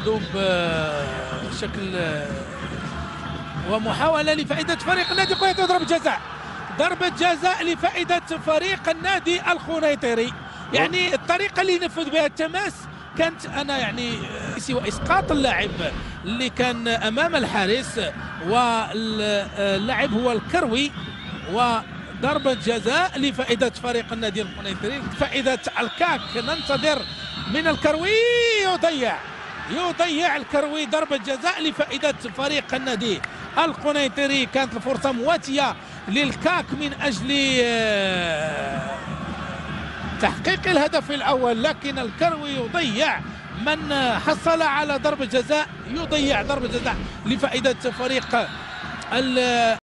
اسلوب آه، شكل آه، ومحاولة لفائدة فريق النادي الخنيطري ضربه جزاء. ضربة جزاء لفائدة فريق النادي الخنيطري. يعني الطريقة اللي نفذ بها التماس كانت أنا يعني آه، سوى إسقاط اللاعب اللي كان أمام الحارس واللاعب هو الكروي وضربة جزاء لفائدة فريق النادي الخنيطري. فائدة الكاك ننتظر من الكروي يضيع. يضيع الكروي ضربة جزاء لفائدة فريق النادي القنيطري. كانت الفرصة مواتية للكاك من أجل آه، تحقيق الهدف الأول لكن الكروي يضيع. من حصل على ضربة جزاء يضيع ضربة جزاء لفائدة فريق